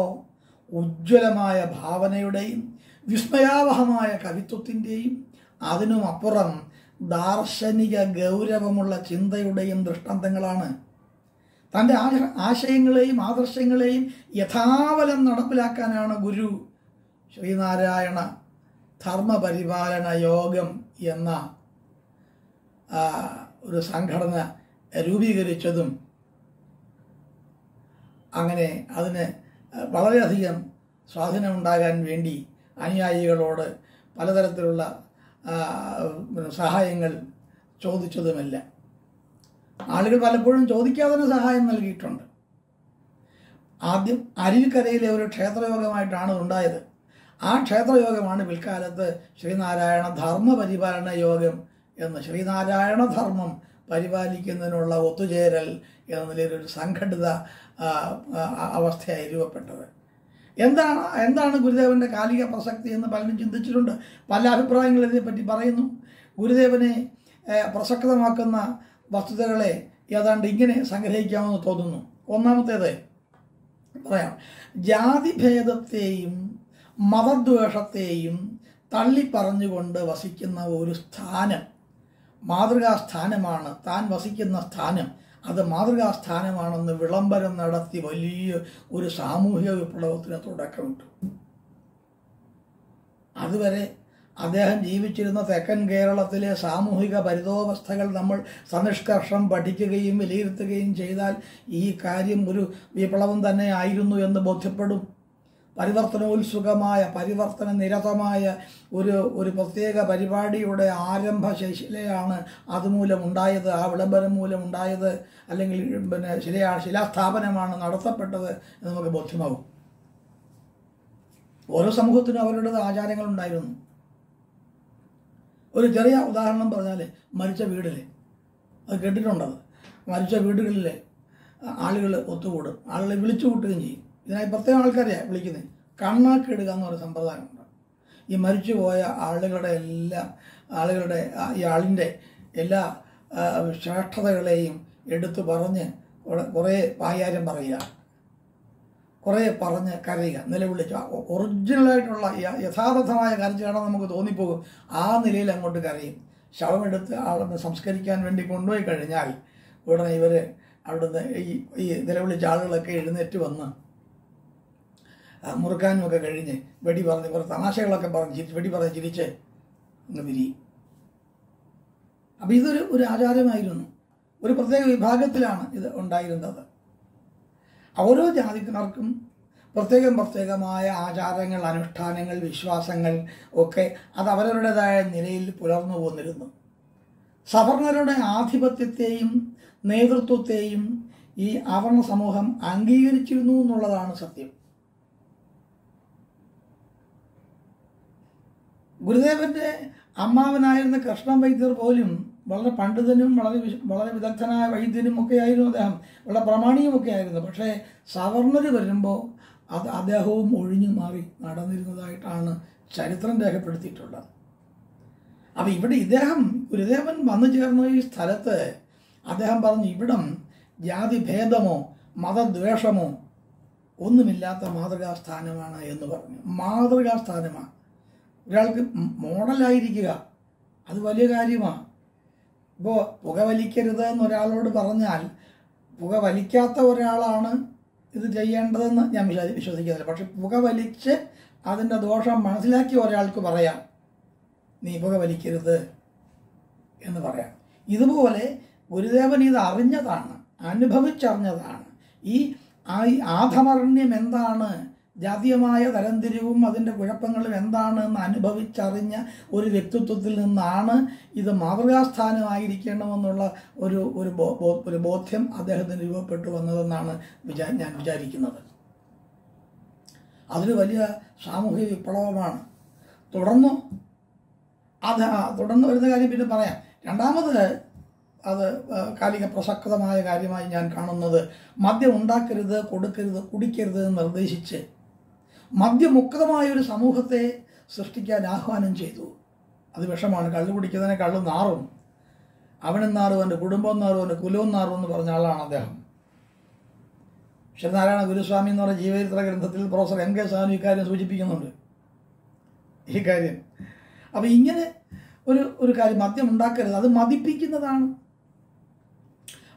ഉജ്ജ്വലമായ ഭാവനയുടെയും വിസ്മയാവഹമായ കവിത്വത്തിന്റെയും അതിനുമപ്പുറം ദാർശനിക ഗൗരവമുള്ള ചിന്തയുടെയും ദൃഷ്ടാന്തങ്ങളാണ്. തന്റെ ആശ- ആശയങ്ങളെയും ആദർശങ്ങളെയും യഥാവലം നടപ്പിലാക്കാനാണ് ഗുരു ശ്രീനാരായണ ധർമ്മപരിപാലന യോഗം എന്ന ഒരു സംഘടന രൂപീകരിച്ചതും അങ്ങനെ അതിന് വളരെയധികം സ്വാധീനമുണ്ടാകാൻ വേണ്ടി അനുയായികളോട് പലതരത്തിലുള്ള സഹായങ്ങൾ ചോദിച്ചതുമല്ല. ആളുകൾ പലപ്പോഴും ചോദിക്കാതെ തന്നെ സഹായം നൽകിയിട്ടുണ്ട്. ആദ്യം അരുവിക്കരയിലെ ഒരു ക്ഷേത്രയോഗമായിട്ടാണ് ഉണ്ടായത്. ആ ക്ഷേത്രയോഗമാണ് പിൽക്കാലത്ത് ശ്രീനാരായണ ധർമ്മ പരിപാലന യോഗം എന്ന് ശ്രീനാരായണ ധർമ്മം പരിപാലിക്കുന്നതിനുള്ള ഒത്തുചേരൽ എന്ന ഒരു സംഘടിത അവസ്ഥയായി രൂപപ്പെട്ടത്. എന്താണ് എന്താണ് ഗുരുദേവന്റെ കാലിക പ്രസക്തി എന്ന് പലരും ചിന്തിച്ചിട്ടുണ്ട്. പല അഭിപ്രായങ്ങൾ ഇതിനെപ്പറ്റി പറയുന്നു. ഗുരുദേവനെ പ്രസക്തമാക്കുന്ന വസ്തുതകളെ ഏതാണ്ട് ഇങ്ങനെ സംഗ്രഹിക്കാമെന്ന് തോന്നുന്നു. ഒന്നാമത്തേത് പറയാം. ജാതിഭേദത്തെയും മതദ്വേഷത്തെയും തള്ളിപ്പറഞ്ഞുകൊണ്ട് വസിക്കുന്ന ഒരു സ്ഥാനം മാതൃകാ സ്ഥാനമാണ് താൻ വസിക്കുന്ന സ്ഥാനം. അത് മാതൃകാസ്ഥാനമാണെന്ന് വിളംബരം നടത്തി വലിയ ഒരു സാമൂഹിക വിപ്ലവത്തിന് തുടക്കമിട്ടു. അതുവരെ അദ്ദേഹം ജീവിച്ചിരുന്ന തെക്കൻ കേരളത്തിലെ സാമൂഹിക പരിതോവസ്ഥകൾ നമ്മൾ സനിഷ്കർഷം പഠിക്കുകയും വിലയിരുത്തുകയും ചെയ്താൽ ഈ കാര്യം ഒരു വിപ്ലവം തന്നെ ആയിരുന്നു എന്ന് ബോധ്യപ്പെടും. പരിവർത്തനോത്സുകമായ പരിവർത്തന നിരതമായ ഒരു ഒരു പ്രത്യേക പരിപാടിയുടെ ആരംഭ ശിലയാണ് അതുമൂലം ഉണ്ടായത് ആ വിളംബരം മൂലം ഉണ്ടായത് അല്ലെങ്കിൽ പിന്നെ ശിലയാ ശിലാസ്ഥാപനമാണ് നടത്തപ്പെട്ടത് എന്ന് നമുക്ക് ബോധ്യമാവും. ഓരോ സമൂഹത്തിനും അവരുടേത് ആചാരങ്ങളുണ്ടായിരുന്നു. ഒരു ചെറിയ ഉദാഹരണം പറഞ്ഞാൽ മരിച്ച വീടിൽ അത് കേട്ടിട്ടുണ്ടത് മരിച്ച വീടുകളിൽ ആളുകൾ ഒത്തുകൂടും. ആളുകളെ വിളിച്ചു കൂട്ടുകയും ചെയ്യും. ഇതിനായി പ്രത്യേകം ആൾക്കാരെയാണ് വിളിക്കുന്നത് കണ്ണാക്കിടുക എന്ന് പറയുന്ന സമ്പ്രദായമുണ്ട്. ഈ മരിച്ചുപോയ ആളുകളുടെ എല്ലാ ആളുകളുടെ ഈ ആളിന്റെ എല്ലാ ശ്രേഷ്ഠതകളെയും എടുത്തു പറഞ്ഞ് കുറേ പായാരം പറയുക. കുറേ പറഞ്ഞ് കരയുക. നിലവിളിച്ച്. ഒറിജിനലായിട്ടുള്ള യഥാർത്ഥമായ കരച്ചിലാണ് നമുക്ക് തോന്നിപ്പോകും. ആ നിലയിൽ അങ്ങോട്ട് കരയും. ശവമെടുത്ത് ആളെ സംസ്കരിക്കാൻ വേണ്ടി കൊണ്ടുപോയി കഴിഞ്ഞാൽ ഉടനെ ഇവർ അവിടുന്ന് ഈ ഈ നിലവിളിച്ച ആളുകളൊക്കെ എഴുന്നേറ്റ് വന്ന് മുറുക്കാനും ഒക്കെ കഴിഞ്ഞ് വെടി പറഞ്ഞ് കുറേ തമാശകളൊക്കെ പറഞ്ഞ് ചിരിച്ച് വെടി പറഞ്ഞ് ചിരിച്ച് അങ്ങ് പിരിയും അപ്പം ഇതൊരു ഒരു ആചാരമായിരുന്നു. ഒരു പ്രത്യേക വിഭാഗത്തിലാണ് ഇത് ഉണ്ടായിരുന്നത്. ഓരോ ജാതിക്കാർക്കും പ്രത്യേകം പ്രത്യേകമായ ആചാരങ്ങൾ അനുഷ്ഠാനങ്ങൾ വിശ്വാസങ്ങൾ ഒക്കെ അത് അവരവരുടേതായ നിലയിൽ പുലർന്നു പോന്നിരുന്നു. സവർണരുടെ ആധിപത്യത്തെയും നേതൃത്വത്തെയും ഈ ആവരണ സമൂഹം അംഗീകരിച്ചിരുന്നു എന്നുള്ളതാണ് സത്യം. ഗുരുദേവന്റെ അമ്മാവനായിരുന്ന കൃഷ്ണൻ വൈദ്യർ പോലും വളരെ പണ്ഡിതനും വളരെ വളരെ വിദഗ്ധനായ വൈദ്യനും ഒക്കെ ആയിരുന്നു അദ്ദേഹം. വളരെ പ്രമാണിയും ഒക്കെ ആയിരുന്നു. പക്ഷേ സവർണർ വരുമ്പോൾ അത് അദ്ദേഹവും ഒഴിഞ്ഞു മാറി നടന്നിരുന്നതായിട്ടാണ് ചരിത്രം രേഖപ്പെടുത്തിയിട്ടുള്ളത്. അപ്പം ഇവിടെ ഇദ്ദേഹം ഗുരുദേവൻ വന്നു ചേർന്ന ഈ സ്ഥലത്ത് അദ്ദേഹം പറഞ്ഞു ഇവിടം ജാതിഭേദമോ മതദ്വേഷമോ ഒന്നുമില്ലാത്ത മാതൃകാസ്ഥാനമാണ് എന്ന് പറഞ്ഞു. മാതൃകാ സ്ഥാനമാണ്. ഒരാൾക്ക് മോഡലായിരിക്കുക. അത് വലിയ കാര്യമാണ് ഇപ്പോൾ പുകവലിക്കരുത് എന്ന് ഒരാളോട് പറഞ്ഞാൽ പുക വലിക്കാത്ത ഒരാളാണ് ഇത് ചെയ്യേണ്ടതെന്ന് ഞാൻ വിശ്വ- വിശ്വസിക്കുന്നില്ല. പക്ഷെ പുക വലിച്ച് അതിന്റെ ദോഷം മനസ്സിലാക്കി ഒരാൾക്ക് പറയാം. നീ പുക വലിക്കരുത് എന്ന് പറയാം. ഇതുപോലെ ഗുരുദേവൻ ഇത് അറിഞ്ഞതാണ് അനുഭവിച്ചറിഞ്ഞതാണ്. ഈ ആധമർണ്യം എന്താണ്? ജാതീയമായ തരംതിരിവും അതിന്റെ കുഴപ്പങ്ങളും എന്താണെന്ന് അനുഭവിച്ചറിഞ്ഞ ഒരു വ്യക്തിത്വത്തിൽ നിന്നാണ് ഇത് മാതൃകാസ്ഥാനമായിരിക്കണമെന്നുള്ള ഒരു ഒരു ഒരു ബോധ്യം അദ്ദേഹത്തിന് രൂപപ്പെട്ടു വന്നതെന്നാണ് വിചാ ഞാൻ വിചാരിക്കുന്നത്. അതൊരു വലിയ സാമൂഹിക വിപ്ലവമാണ്. തുടർന്നു അത് തുടർന്നു വരുന്ന കാര്യം പിന്നെ പറയാം. രണ്ടാമത് അത് കാലിക പ്രസക്തമായ കാര്യമായി ഞാൻ കാണുന്നത് മദ്യം ഉണ്ടാക്കരുത് കൊടുക്കരുത് കുടിക്കരുത് നിർദ്ദേശിച്ച് മദ്യമുക്തമായ ഒരു സമൂഹത്തെ സൃഷ്ടിക്കാൻ ആഹ്വാനം ചെയ്തു. അത് വിഷമാണ്. കള്ളു കുടിക്കുന്നതിനെ കള്ളു നാറും. അവനും നാറും എന്റെ കുടുംബം നാറും എന്റെ കുലവും നാറും എന്ന് പറഞ്ഞ ആളാണ് അദ്ദേഹം. ശ്രീനാരായണ ഗുരുസ്വാമി എന്ന് പറഞ്ഞ ജീവചരിത്ര ഗ്രന്ഥത്തിൽ പ്രൊഫസർ എം കെ സാനു ഇക്കാര്യം സൂചിപ്പിക്കുന്നുണ്ട്. ഈ കാര്യം. അപ്പം ഇങ്ങനെ ഒരു ഒരു കാര്യം മദ്യം ഉണ്ടാക്കരുത്. അത് മതിപ്പിക്കുന്നതാണ്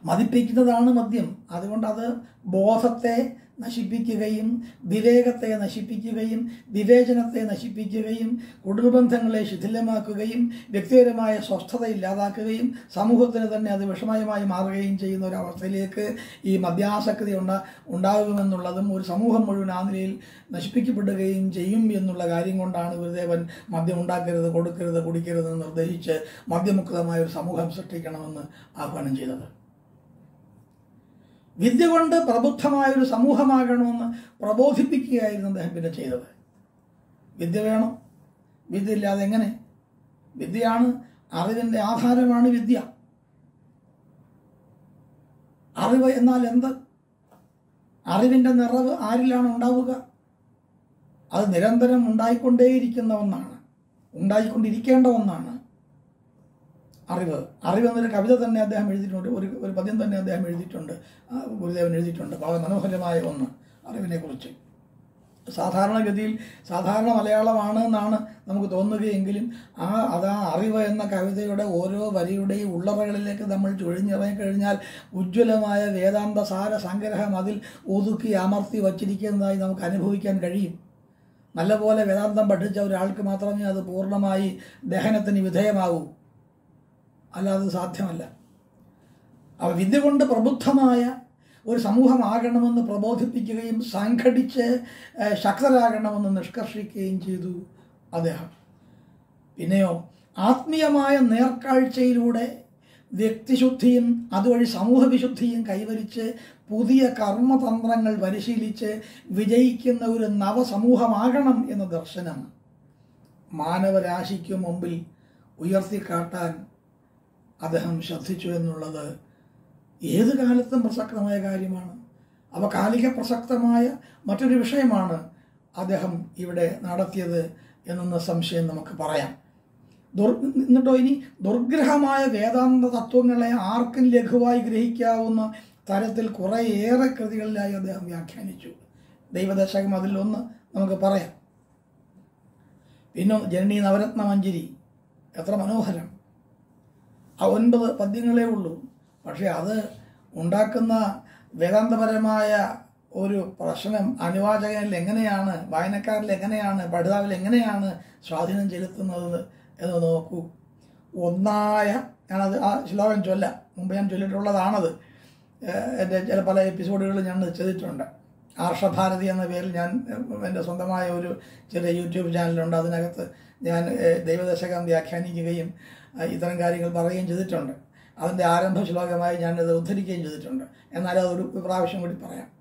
മതിപ്പിക്കുന്നതാണ് മദ്യം. അതുകൊണ്ട് അത് ബോധത്തെ നശിപ്പിക്കുകയും വിവേകത്തെ നശിപ്പിക്കുകയും വിവേചനത്തെ നശിപ്പിക്കുകയും കുടുംബബന്ധങ്ങളെ ശിഥിലമാക്കുകയും വ്യക്തിപരമായ സ്വസ്ഥത ഇല്ലാതാക്കുകയും സമൂഹത്തിന് തന്നെ അത് വിഷമയമായി മാറുകയും ചെയ്യുന്ന ഒരു അവസ്ഥയിലേക്ക് ഈ മദ്യാസക്തി ഉണ്ട ഉണ്ടാകുമെന്നുള്ളതും ഒരു സമൂഹം മുഴുവൻ ആ നിലയിൽ നശിപ്പിക്കപ്പെടുകയും ചെയ്യും എന്നുള്ള കാര്യം കൊണ്ടാണ് ഗുരുദേവൻ മദ്യം ഉണ്ടാക്കരുത് കൊടുക്കരുത് കുടിക്കരുത് നിർദ്ദേശിച്ച് മദ്യമുക്തമായ ഒരു സമൂഹം സൃഷ്ടിക്കണമെന്ന് ആഹ്വാനം ചെയ്തത്. വിദ്യ കൊണ്ട് പ്രബുദ്ധമായൊരു സമൂഹമാകണമെന്ന് പ്രബോധിപ്പിക്കുകയായിരുന്നു അദ്ദേഹം പിന്നെ ചെയ്തത്. വിദ്യ വേണം. വിദ്യ ഇല്ലാതെ എങ്ങനെ? വിദ്യയാണ് അറിവിന്റെ ആധാരമാണ് വിദ്യ. അറിവ് എന്നാൽ എന്ത്? അറിവിന്റെ നിറവ് ആരിലാണ് ഉണ്ടാവുക? അത് നിരന്തരം ഉണ്ടായിക്കൊണ്ടേയിരിക്കുന്ന ഒന്നാണ്. ഉണ്ടായിക്കൊണ്ടിരിക്കേണ്ട ഒന്നാണ്. അറിവ്. അറിവ് എന്നൊരു കവിത തന്നെ അദ്ദേഹം എഴുതിയിട്ടുണ്ട്. ഒരു ഒരു പദ്യം തന്നെ അദ്ദേഹം എഴുതിയിട്ടുണ്ട്. ആ, ഗുരുദേവൻ എഴുതിയിട്ടുണ്ട്. വളരെ മനോഹരമായ ഒന്ന് അറിവിനെക്കുറിച്ച്. സാധാരണഗതിയിൽ സാധാരണ മലയാളമാണ് എന്നാണ് നമുക്ക് തോന്നുകയെങ്കിലും ആ അതാ അറിവ് എന്ന കവിതയുടെ ഓരോ വരിയുടെയും ഉള്ളറകളിലേക്ക് നമ്മൾ ചുഴിഞ്ഞിറങ്ങിക്കഴിഞ്ഞാൽ ഉജ്ജ്വലമായ വേദാന്ത സാര സംഗ്രഹം അതിൽ ഒതുക്കി അമർത്തി വച്ചിരിക്കുന്നതായി നമുക്ക് അനുഭവിക്കാൻ കഴിയും. നല്ലപോലെ വേദാന്തം പഠിച്ച ഒരാൾക്ക് മാത്രമേ അത് പൂർണമായി ദഹനത്തിന് വിധേയമാകൂ. അല്ലാതെ സാധ്യമല്ല. അവ വിദ്യ കൊണ്ട് പ്രബുദ്ധമായ ഒരു സമൂഹമാകണമെന്ന് പ്രബോധിപ്പിക്കുകയും സംഘടിച്ച് ശക്തരാകണമെന്ന് നിഷ്കർഷിക്കുകയും ചെയ്തു അദ്ദേഹം. പിന്നെയോ ആത്മീയമായ നേർക്കാഴ്ചയിലൂടെ വ്യക്തിശുദ്ധിയും അതുവഴി സമൂഹവിശുദ്ധിയും കൈവരിച്ച് പുതിയ കർമ്മതന്ത്രങ്ങൾ പരിശീലിച്ച് വിജയിക്കുന്ന ഒരു നവസമൂഹമാകണം എന്ന ദർശനം മാനവരാശിക്കു മുമ്പിൽ ഉയർത്തിക്കാട്ടാൻ അദ്ദേഹം ശ്രദ്ധിച്ചു എന്നുള്ളത് ഏത് കാലത്തും പ്രസക്തമായ കാര്യമാണ്. അവ കാലിക പ്രസക്തമായ മറ്റൊരു വിഷയമാണ് അദ്ദേഹം ഇവിടെ നടത്തിയത് എന്നൊന്ന് സംശയം നമുക്ക് പറയാം. ദുർ എന്നിട്ടോ ഇനി ദുർഗ്രഹമായ വേദാന്ത തത്വങ്ങളെ ആർക്കും ലഘുവായി ഗ്രഹിക്കാവുന്ന തരത്തിൽ കുറേയേറെ കൃതികളിലായി അദ്ദേഹം വ്യാഖ്യാനിച്ചു. ദൈവദശകം അതിലൊന്ന് നമുക്ക് പറയാം. പിന്നെ ജനനി നവരത്ന മഞ്ജരി. എത്ര മനോഹരം. ആ ഒൻപത് പദ്യങ്ങളേ ഉള്ളൂ. പക്ഷേ അത് ഉണ്ടാക്കുന്ന വേദാന്തപരമായ ഒരു പ്രശ്നം അനുവാചകനിൽ എങ്ങനെയാണ് വായനക്കാരിൽ എങ്ങനെയാണ് പഠിതാവിൽ എങ്ങനെയാണ് സ്വാധീനം ചെലുത്തുന്നത് എന്ന് നോക്കൂ. ഒന്നായ ഞാനത് ആ ശ്ലോകം ചൊല്ല. മുമ്പ് ഞാൻ ചൊല്ലിയിട്ടുള്ളതാണത് എന്റെ ചില പല എപ്പിസോഡുകളിൽ ഞാൻ ചെയ്തിട്ടുണ്ട്. ആർഷഭാരതി എന്ന പേരിൽ ഞാൻ എന്റെ സ്വന്തമായ ഒരു ചെറിയ യൂട്യൂബ് ചാനലുണ്ട്. അതിനകത്ത് ഞാൻ ദൈവദശകം വ്യാഖ്യാനിക്കുകയും ഇത്തരം കാര്യങ്ങൾ പറയുകയും ചെയ്തിട്ടുണ്ട്. അതിന്റെ ആരംഭ ശ്ലോകമായി ഞാനത് ഉദ്ധരിക്കുകയും ചെയ്തിട്ടുണ്ട്. എന്നാൽ അതൊരു പ്രാവശ്യം കൂടി പറയാം.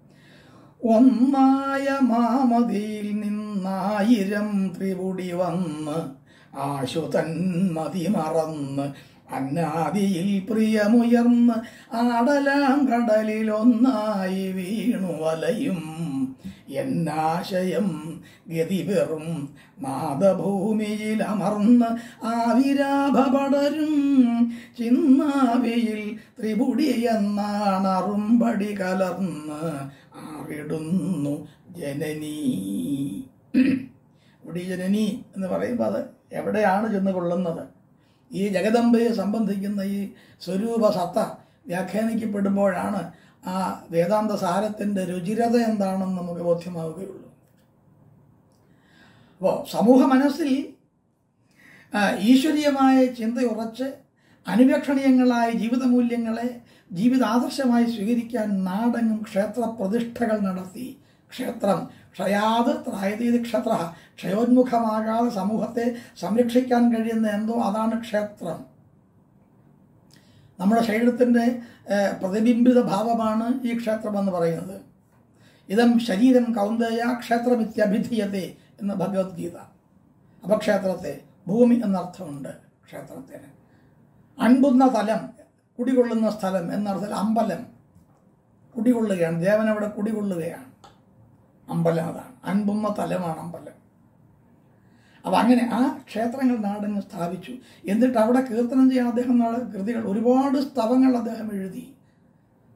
ഒന്നായ മാമതിയിൽ നിന്നായിരം ത്രിപുടി വന്ന് ആശുതൻ മതി മറന്ന് അന്നാദിയിൽ പ്രിയമുയർന്ന് ആടലാം കടലിൽ ഒന്നായി വീണു വലയും എന്നാശയം ഗതി വെറും നാദഭൂമിയിൽ അമർന്ന് ആവിരാഭ പടരും ചിന്നാവിയിൽ ത്രിപുടി കലർന്ന് ആറിടുന്നു ജനനീ. ഇവിടെ ജനനി എന്ന് പറയുമ്പോൾ അത് എവിടെയാണ് ചെന്ന് കൊള്ളുന്നത്? ഈ ജഗദമ്പയെ സംബന്ധിക്കുന്ന ഈ സ്വരൂപ സത്ത വ്യാഖ്യാനിക്കപ്പെടുമ്പോഴാണ് ആ വേദാന്ത സാരത്തിന്റെ രുചിരത എന്താണെന്ന് നമുക്ക് ബോധ്യമാവുകയുള്ളൂ. അപ്പോൾ സമൂഹ മനസ്സിൽ ഈശ്വരീയമായ ചിന്തയുറച്ച് അനുവേക്ഷണീയങ്ങളായ ജീവിതമൂല്യങ്ങളെ ജീവിതാദർശമായി സ്വീകരിക്കാൻ നാടെങ്ങും ക്ഷേത്ര പ്രതിഷ്ഠകൾ നടത്തി. ക്ഷേത്രം ക്ഷയാത് ത്രായതീത് ക്ഷേത്ര. ക്ഷയോന്മുഖമാകാതെ സമൂഹത്തെ സംരക്ഷിക്കാൻ കഴിയുന്ന എന്തോ അതാണ് ക്ഷേത്രം. നമ്മുടെ ശരീരത്തിന്റെ പ്രതിബിംബിത ഭാവമാണ് ഈ ക്ഷേത്രം എന്ന് പറയുന്നത്. ഇതം ശരീരം കൗന്ദയ ക്ഷേത്രമിത്യഭിധീയത്തെ എന്ന ഭഗവത്ഗീത. അപക്ഷേത്രത്തെ ഭൂമി എന്നർത്ഥമുണ്ട് ക്ഷേത്രത്തിന്. അൻപുന്ന തലം കുടികൊള്ളുന്ന സ്ഥലം എന്നർത്ഥത്തിൽ അമ്പലം. കുടികൊള്ളുകയാണ്. ദേവൻ അവിടെ കുടികൊള്ളുകയാണ്. അമ്പലം അതാണ്. അൻപുന്ന തലമാണ് അമ്പലം. അപ്പം അങ്ങനെ ആ ക്ഷേത്രങ്ങൾ നാടങ്ങൾ സ്ഥാപിച്ചു. എന്നിട്ട് അവിടെ കീർത്തനം ചെയ്യാൻ അദ്ദേഹം നാളെ കൃതികൾ ഒരുപാട് സ്തവങ്ങൾ അദ്ദേഹം എഴുതി.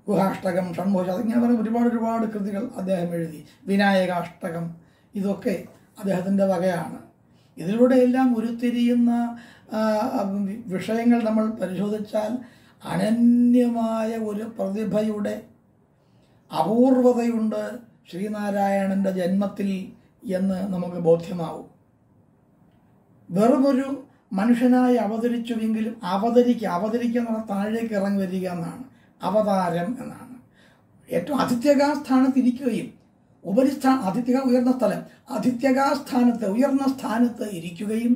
ഗുഹാഷ്ടകം ഷൺഭോഷ അതിങ്ങനെ പറഞ്ഞ ഒരുപാട് ഒരുപാട് കൃതികൾ അദ്ദേഹം എഴുതി. വിനായകാഷ്ടകം ഇതൊക്കെ അദ്ദേഹത്തിന്റെ വകയാണ്. ഇതിലൂടെ എല്ലാം ഉരുത്തിരിയുന്ന വിഷയങ്ങൾ നമ്മൾ പരിശോധിച്ചാൽ അനന്യമായ ഒരു പ്രതിഭയുടെ അപൂർവതയുണ്ട് ശ്രീനാരായണന്റെ ജന്മത്തിൽ എന്ന് നമുക്ക് ബോധ്യമാവും. വെറുമൊരു മനുഷ്യനായി അവതരിച്ചുവെങ്കിലും അവതരിക്കുക എന്ന് താഴേക്ക് ഇറങ്ങി വരിക എന്നാണ്. അവതാരം എന്നാണ്. ഏറ്റവും അതിഥ്യകാ ഇരിക്കുകയും ഉപരിസ്ഥാ അതിഥ്യക ഉയർന്ന സ്ഥലം അതിഥ്യകാ സ്ഥാനത്ത് ഉയർന്ന സ്ഥാനത്ത് ഇരിക്കുകയും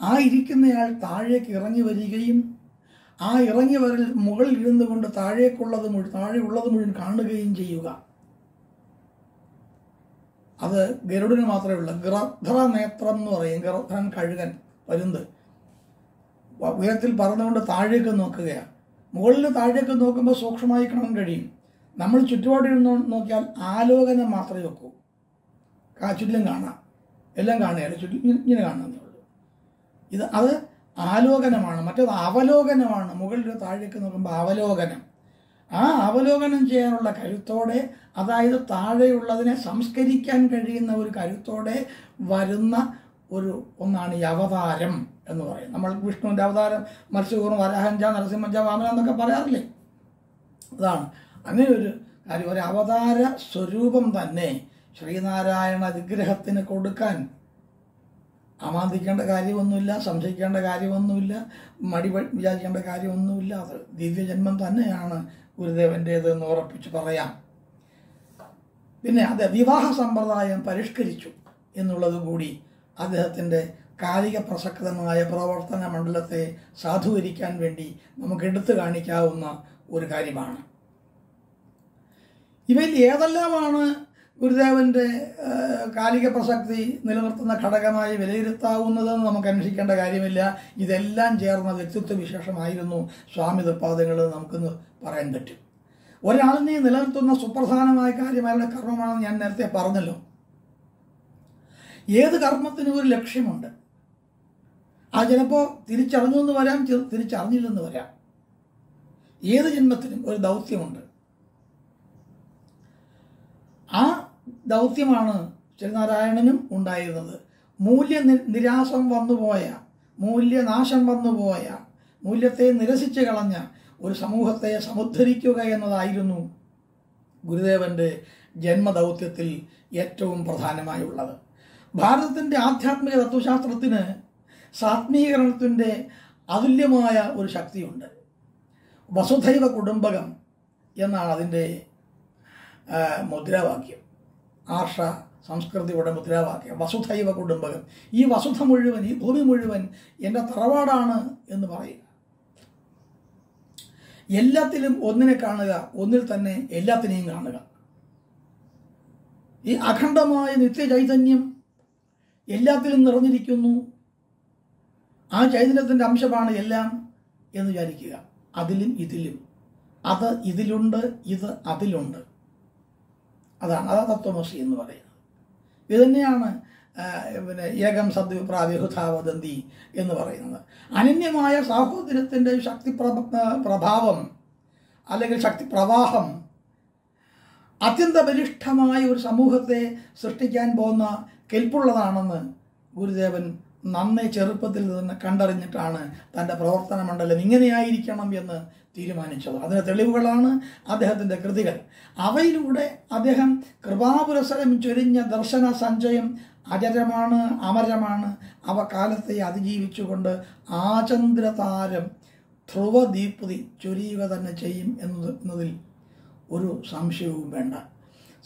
ആ ഇരിക്കുന്നയാൾ താഴേക്ക് ഇറങ്ങി വരികയും ആ ഇറങ്ങി വരൽ മുകളിൽ ഇരുന്നു കൊണ്ട് താഴേക്കുള്ളത് മുഴുവൻ താഴെയുള്ളത് മുഴുവൻ കാണുകയും ചെയ്യുക. അത് ഗരുഡിന് മാത്രമേ ഉള്ളൂ. ഗ്രധ്ര നേത്രം എന്ന് പറയും. ഗ്രധ്രൻ കഴുകൻ പരുന്ത്. വ- ഉയരത്തിൽ പറന്നുകൊണ്ട് താഴേക്ക് നോക്കുകയാണ്. മുകളിൽ താഴേക്ക് നോക്കുമ്പോൾ സൂക്ഷ്മമായി കാണാൻ കഴിയും. നമ്മൾ ചുറ്റുപാടിരുന്ന് നോക്കിയാൽ ആലോകനം മാത്രമേ വെക്കൂ കാ ചുറ്റിലും കാണാം. എല്ലാം കാണുകയല്ല? ചുറ്റും ഇങ്ങനെ കാണുന്നേ ഉള്ളൂ. ഇത് അത് ആലോകനമാണ്. മറ്റേത് അവലോകനമാണ്. മുകളിൽ താഴേക്ക് നോക്കുമ്പോൾ അവലോകനം. ആ അവലോകനം ചെയ്യാനുള്ള കരുത്തോടെ അതായത് താഴെയുള്ളതിനെ സംസ്കരിക്കാൻ കഴിയുന്ന ഒരു കരുത്തോടെ വരുന്ന ഒരു ഒന്നാണ് ഈ അവതാരം എന്ന് പറയും നമ്മൾ വിഷ്ണുവിന്റെ അവതാരം മത്സ്യപൂർവം വരാഹഞ്ച നരസിംഹഞ്ച വാമന എന്നൊക്കെ പറയാറില്ലേ? അതാണ്. അങ്ങനെ ഒരു കാര്യം ഒരു അവതാര സ്വരൂപം തന്നെ ശ്രീനാരായണ വിഗ്രഹത്തിന് കൊടുക്കാൻ അമാന്തിക്കേണ്ട കാര്യമൊന്നുമില്ല സംശയിക്കേണ്ട കാര്യമൊന്നുമില്ല മടി വിചാരിക്കേണ്ട കാര്യമൊന്നുമില്ല. അത് ദിവ്യജന്മം തന്നെയാണ് ഗുരുദേവന്റേത് എന്ന് ഉറപ്പിച്ച് പറയാം. പിന്നെ അത് വിവാഹ സമ്പ്രദായം പരിഷ്കരിച്ചു എന്നുള്ളത് കൂടി അദ്ദേഹത്തിന്റെ കാലിക പ്രസക്തമായ പ്രവർത്തന മണ്ഡലത്തെ സാധൂകരിക്കാൻ വേണ്ടി നമുക്ക് എടുത്തു കാണിക്കാവുന്ന ഒരു കാര്യമാണ്. ഇവയിൽ ഏതെല്ലാമാണ് ഗുരുദേവന്റെ ആ, കാലിക പ്രസക്തി നിലനിർത്തുന്ന ഘടകമായി വിലയിരുത്താവുന്നതെന്ന് നമുക്ക് അന്വേഷിക്കേണ്ട കാര്യമില്ല. ഇതെല്ലാം ചേർന്ന വ്യക്തിത്വ വിശേഷമായിരുന്നു സ്വാമി തൃപ്പാദങ്ങൾ നമുക്കിന്ന് പറയാൻ പറ്റും. ഒരാളിനെ നിലനിർത്തുന്ന സുപ്രധാനമായ കാര്യം അയാളുടെ കർമ്മമാണെന്ന് ഞാൻ നേരത്തെ പറഞ്ഞല്ലോ. ഏത് കർമ്മത്തിനും ഒരു ലക്ഷ്യമുണ്ട്? ആ ചിലപ്പോൾ തിരിച്ചറിഞ്ഞു എന്ന് വരാം തിരിച്ചറിഞ്ഞില്ലെന്ന് വരാം. ഏത് ജന്മത്തിനും ഒരു ദൗത്യമുണ്ട്. ആ ദൗത്യമാണ് ശ്രീനാരായണനും ഉണ്ടായിരുന്നത്. മൂല്യ നിരാശം വന്നുപോയ മൂല്യനാശം വന്നുപോയ മൂല്യത്തെ നിരസിച്ച് കളഞ്ഞ ഒരു സമൂഹത്തെ സമുദ്ധരിക്കുക എന്നതായിരുന്നു ഗുരുദേവന്റെ ജന്മദൗത്യത്തിൽ ഏറ്റവും പ്രധാനമായുള്ളത്. ഭാരതത്തിന്റെ ആധ്യാത്മിക തത്വശാസ്ത്രത്തിന് സാത്മീകരണത്തിന്റെ അതുല്യമായ ഒരു ശക്തിയുണ്ട്. വസുധൈവ കുടുംബകം എന്നാണ് അതിന്റെ മുദ്രാവാക്യം. ആർഷ സംസ്കൃതിയുടെ മുദ്രാവാക്യം. വസുധൈവ കുടുംബകം ഈ വസുധ മുഴുവൻ ഈ ഭൂമി മുഴുവൻ എന്റെ തറവാടാണ് എന്ന് പറയുക എല്ലാത്തിലും ഒന്നിനെ കാണുക ഒന്നിൽ തന്നെ എല്ലാത്തിനെയും കാണുക. ഈ അഖണ്ഡമായ നിത്യചൈതന്യം എല്ലാത്തിലും നിറഞ്ഞിരിക്കുന്നു. ആ ചൈതന്യത്തിന്റെ അംശമാണ് എല്ലാം എന്ന് വിചാരിക്കുക. അതിലും ഇതിലും. അത് ഇതിലുണ്ട് ഇത് അതിലുണ്ട്. അതാണ് അതാ തത്വമസി എന്ന് പറയുന്നത്. ഇത് തന്നെയാണ് പിന്നെ ഏകം സദ്വിപ്രാവ്യഹുധാവദന്തി എന്ന് പറയുന്നത്. അനന്യമായ സാഹോദര്യത്തിന്റെ ശക്തി പ്രഭ- പ്രഭാവം അല്ലെങ്കിൽ ശക്തി പ്രവാഹം അത്യന്ത ബലിഷ്ഠമായ ഒരു സമൂഹത്തെ സൃഷ്ടിക്കാൻ പോകുന്ന കെൽപ്പുള്ളതാണെന്ന് ഗുരുദേവൻ നന്നേ ചെറുപ്പത്തിൽ തന്നെ കണ്ടറിഞ്ഞിട്ടാണ് തന്റെ പ്രവർത്തന മണ്ഡലം ഇങ്ങനെയായിരിക്കണം എന്ന് തീരുമാനിച്ചത്. അതിന് തെളിവുകളാണ് അദ്ദേഹത്തിന്റെ കൃതികൾ. അവയിലൂടെ അദ്ദേഹം കൃപാപുരസരം ചൊരിഞ്ഞ ദർശന സഞ്ചയം അജരമാണ് അമരമാണ്. അവ കാലത്തെ അതിജീവിച്ചുകൊണ്ട് ആചന്ദ്രതാരം ധ്രുവദീപ്തി ചൊരിയുക തന്നെ ചെയ്യും എന്നത് എന്നതിൽ ഒരു സംശയവും വേണ്ട.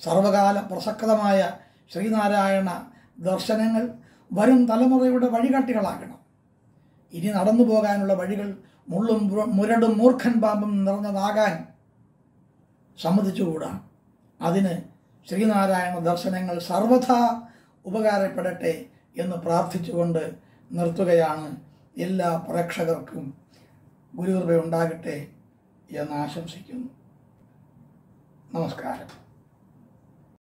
സർവകാല പ്രസക്തമായ ശ്രീനാരായണ ദർശനങ്ങൾ വരും തലമുറയുടെ വഴികാട്ടികളാകണം. ഇനി നടന്നു പോകാനുള്ള വഴികൾ മുള്ളും മുരടും മൂർഖൻ പാമ്പും നിറഞ്ഞതാകാൻ സമ്മതിച്ചുകൂടാ. അതിന് ശ്രീനാരായണ ദർശനങ്ങൾ സർവഥാ ഉപകാരപ്പെടട്ടെ എന്ന് പ്രാർത്ഥിച്ചുകൊണ്ട് നിർത്തുകയാണ് എല്ലാ പ്രേക്ഷകർക്കും ഗുരുകൃപ ഉണ്ടാകട്ടെ എന്ന് ആശംസിക്കുന്നു. നമസ്കാരം.